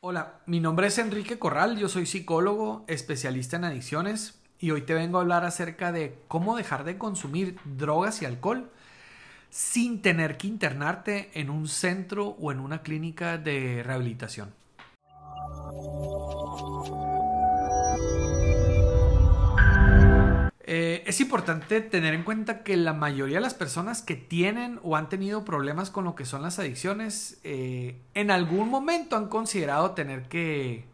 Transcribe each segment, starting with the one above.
Hola, mi nombre es Enrique Corral, yo soy psicólogo, especialista en adicciones y hoy te vengo a hablar acerca de cómo dejar de consumir drogas y alcohol sin tener que internarte en un centro o en una clínica de rehabilitación. Es importante tener en cuenta que la mayoría de las personas que tienen o han tenido problemas con lo que son las adicciones, eh, en algún momento han considerado tener que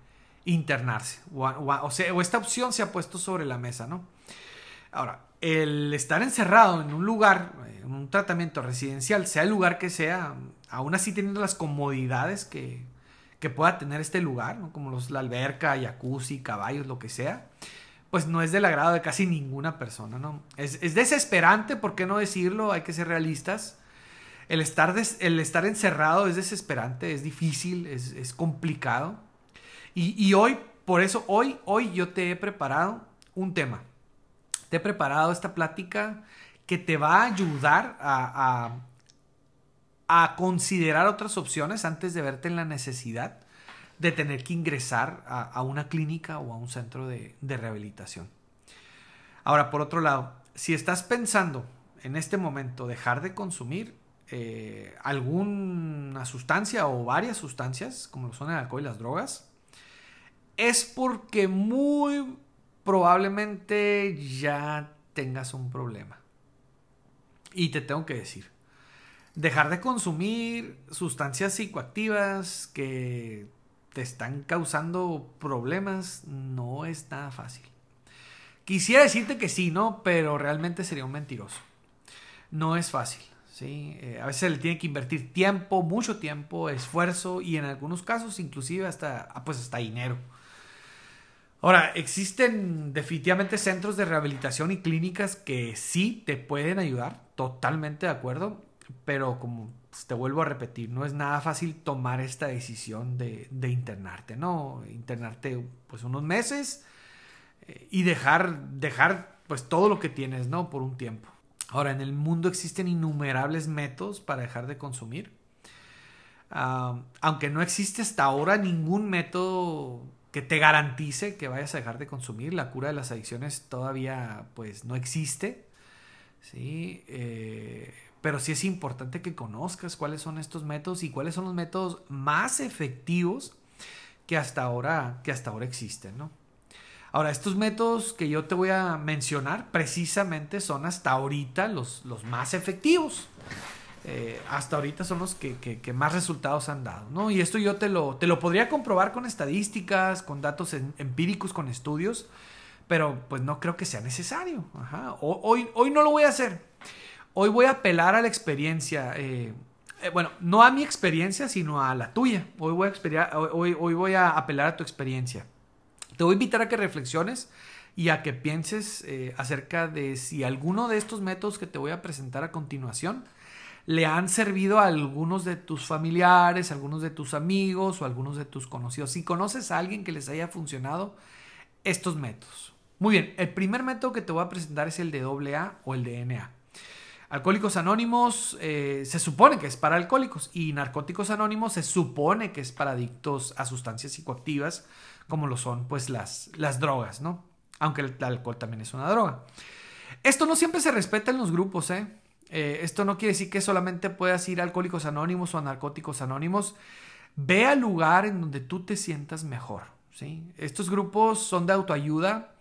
internarse. O, esta opción se ha puesto sobre la mesa, ¿no? Ahora, el estar encerrado en un lugar, en un tratamiento residencial, sea el lugar que sea, aún así teniendo las comodidades que, pueda tener este lugar, como los, la alberca, jacuzzi, caballos, lo que sea, pues no es del agrado de casi ninguna persona, ¿no? Es, desesperante, ¿por qué no decirlo? Hay que ser realistas. El estar, el estar encerrado es desesperante, es difícil, es, complicado. Y, hoy, por eso, hoy, hoy yo te he preparado un tema. Te he preparado esta plática que te va a ayudar a, a considerar otras opciones antes de verte en la necesidad de tener que ingresar a, una clínica o a un centro de, rehabilitación. Ahora, por otro lado, si estás pensando en este momento dejar de consumir eh, alguna sustancia o varias sustancias, como lo son el alcohol y las drogas, es porque muy probablemente ya tengas un problema. Y te tengo que decir, dejar de consumir sustancias psicoactivas que te están causando problemas, no es nada fácil. Quisiera decirte que sí, ¿no? Pero realmente sería un mentiroso. No es fácil, ¿sí? Eh, a veces le tiene que invertir tiempo, mucho tiempo, esfuerzo y en algunos casos inclusive hasta, ah, pues hasta dinero. Ahora, existen definitivamente centros de rehabilitación y clínicas que sí te pueden ayudar, totalmente de acuerdo, pero como pues, te vuelvo a repetir, no es nada fácil tomar esta decisión de, internarte, ¿no? Internarte pues unos meses eh, y dejar, dejar pues todo lo que tienes, ¿no? Por un tiempo. Ahora, en el mundo existen innumerables métodos para dejar de consumir. aunque no existe hasta ahora ningún método que te garantice que vayas a dejar de consumir, la cura de las adicciones todavía pues no existe. ¿sí? Eh, pero sí es importante que conozcas cuáles son estos métodos y cuáles son los métodos más efectivos que hasta ahora, que hasta ahora existen, ¿no? Ahora, estos métodos que yo te voy a mencionar precisamente son hasta ahorita los, los más efectivos. Eh, hasta ahorita son los que, más resultados han dado, ¿no? Y esto yo te lo, te lo podría comprobar con estadísticas, con datos empíricos, con estudios, pero pues no creo que sea necesario. hoy, hoy no lo voy a hacer. Hoy voy a apelar a la experiencia. Eh, eh, bueno, no a mi experiencia, sino a la tuya. Hoy voy a, hoy, hoy voy a apelar a tu experiencia. Te voy a invitar a que reflexiones y a que pienses eh, acerca de si alguno de estos métodos que te voy a presentar a continuación le han servido a algunos de tus familiares, algunos de tus amigos o algunos de tus conocidos. Si conoces a alguien que les haya funcionado estos métodos. Muy bien, el primer método que te voy a presentar es el de AA o el de NA. Alcohólicos Anónimos eh, se supone que es para alcohólicos y Narcóticos Anónimos se supone que es para adictos a sustancias psicoactivas como lo son pues las, las drogas, ¿no? Aunque el alcohol también es una droga. Esto no siempre se respeta en los grupos, ¿eh? ¿eh? esto no quiere decir que solamente puedas ir Alcohólicos Anónimos o a Narcóticos Anónimos. Ve al lugar en donde tú te sientas mejor, ¿sí? Estos grupos son de autoayuda.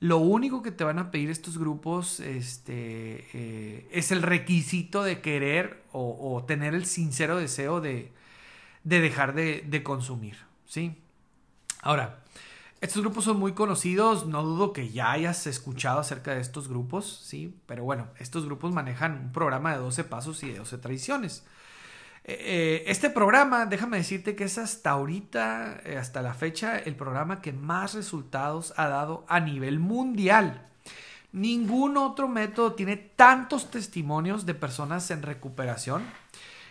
Lo único que te van a pedir estos grupos este, eh, es el requisito de querer o, tener el sincero deseo de, dejar de, consumir. ¿sí? Ahora, estos grupos son muy conocidos, no dudo que ya hayas escuchado acerca de estos grupos, ¿sí? pero bueno, estos grupos manejan un programa de 12 pasos y de 12 tradiciones. Eh, este programa, déjame decirte que es hasta ahorita, eh, hasta la fecha, el programa que más resultados ha dado a nivel mundial. Ningún otro método tiene tantos testimonios de personas en recuperación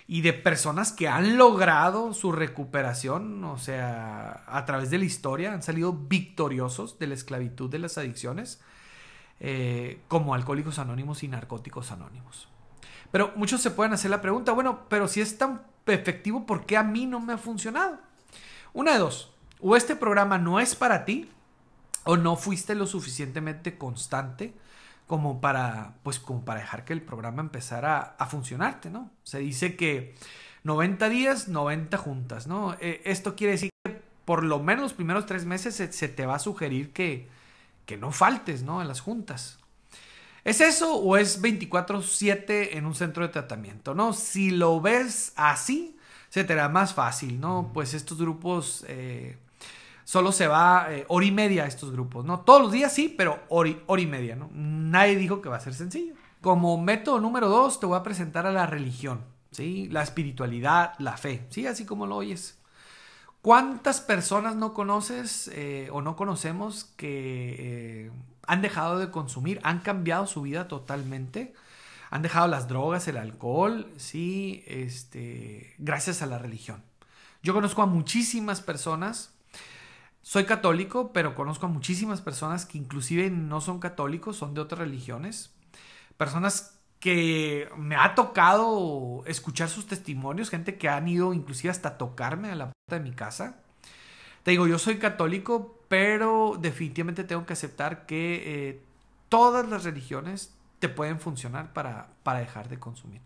y de personas que han logrado su recuperación, o sea, a través de la historia, han salido victoriosos de la esclavitud de las adicciones, eh, como alcohólicos anónimos y narcóticos anónimos. Pero muchos se pueden hacer la pregunta, bueno, pero si es tan efectivo, ¿por qué a mí no me ha funcionado? Una de dos. O este programa no es para ti, o no fuiste lo suficientemente constante como para, pues, como para dejar que el programa empezara a funcionarte, ¿no? Se dice que 90 días, 90 juntas, ¿no? Eh, esto quiere decir que por lo menos los primeros tres meses se, te va a sugerir que, que no faltes, ¿no? En las juntas. ¿Es eso o es 24/7 en un centro de tratamiento, ¿no? Si lo ves así, se te hará más fácil, ¿no? Pues estos grupos... Eh, solo se va eh, hora y media a estos grupos, ¿no? Todos los días sí, pero hora y, media, ¿no? Nadie dijo que va a ser sencillo. Como método número dos, te voy a presentar a la religión, ¿sí? La espiritualidad, la fe, ¿sí? Así como lo oyes. ¿Cuántas personas no conoces eh, o no conocemos que eh, han dejado de consumir, han cambiado su vida totalmente? Han dejado las drogas, el alcohol, sí, este, gracias a la religión. Yo conozco a muchísimas personas soy católico, pero conozco a muchísimas personas que inclusive no son católicos, son de otras religiones. Personas que me ha tocado escuchar sus testimonios, gente que han ido inclusive hasta tocarme a la puerta de mi casa. Te digo, yo soy católico, pero definitivamente tengo que aceptar que eh, todas las religiones te pueden funcionar para, para dejar de consumir.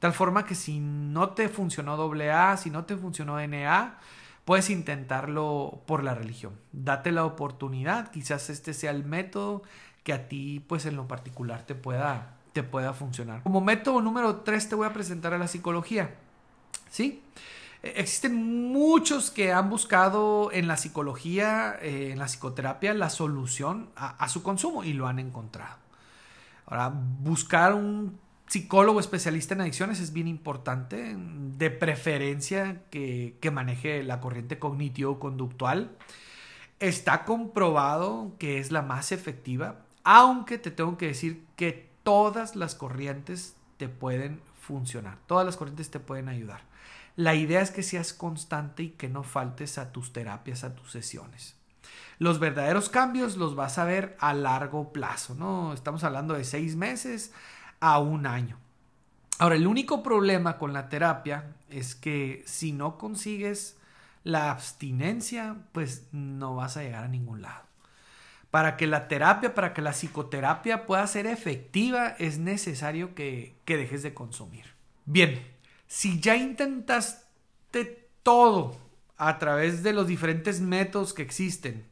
Tal forma que si no te funcionó AA, si no te funcionó NA, puedes intentarlo por la religión. Date la oportunidad, quizás este sea el método que a ti, pues en lo particular, te pueda, te pueda funcionar. Como método número 3 te voy a presentar a la psicología. ¿Sí? Existen muchos que han buscado en la psicología, eh, en la psicoterapia, la solución a, su consumo y lo han encontrado. Ahora, buscar un psicólogo especialista en adicciones es bien importante, de preferencia que, maneje la corriente cognitivo-conductual. Está comprobado que es la más efectiva, aunque te tengo que decir que todas las corrientes te pueden funcionar, todas las corrientes te pueden ayudar. La idea es que seas constante y que no faltes a tus terapias, a tus sesiones. Los verdaderos cambios los vas a ver a largo plazo, ¿no? Estamos hablando de seis meses a un año. Ahora, el único problema con la terapia es que si no consigues la abstinencia, pues no vas a llegar a ningún lado. Para que la terapia, para que la psicoterapia pueda ser efectiva, es necesario que, que dejes de consumir. Bien, si ya intentaste todo a través de los diferentes métodos que existen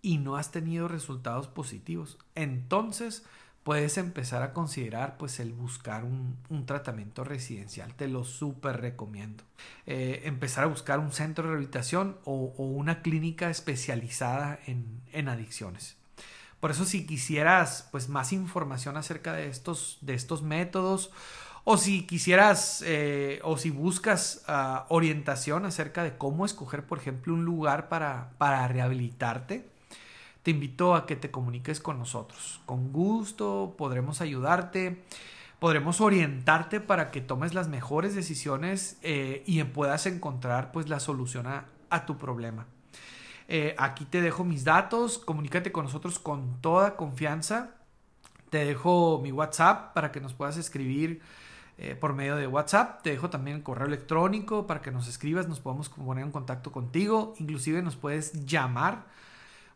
y no has tenido resultados positivos, entonces puedes empezar a considerar pues el buscar un, tratamiento residencial. Te lo súper recomiendo. Eh, empezar a buscar un centro de rehabilitación o, una clínica especializada en, adicciones. Por eso si quisieras pues más información acerca de estos, de estos métodos o si quisieras eh, o si buscas ah, orientación acerca de cómo escoger por ejemplo un lugar para, para rehabilitarte, te invito a que te comuniques con nosotros. Con gusto podremos ayudarte, podremos orientarte para que tomes las mejores decisiones eh, y puedas encontrar pues la solución a, tu problema. Eh, aquí te dejo mis datos, comunícate con nosotros con toda confianza. Te dejo mi WhatsApp para que nos puedas escribir eh, por medio de WhatsApp. Te dejo también el correo electrónico para que nos escribas, nos podamos poner en contacto contigo. Inclusive nos puedes llamar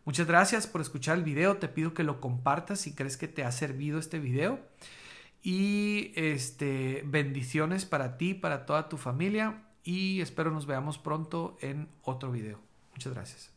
Muchas gracias por escuchar el video. Te pido que lo compartas si crees que te ha servido este video. Y este, bendiciones para ti, para toda tu familia. Y espero nos veamos pronto en otro video. Muchas gracias.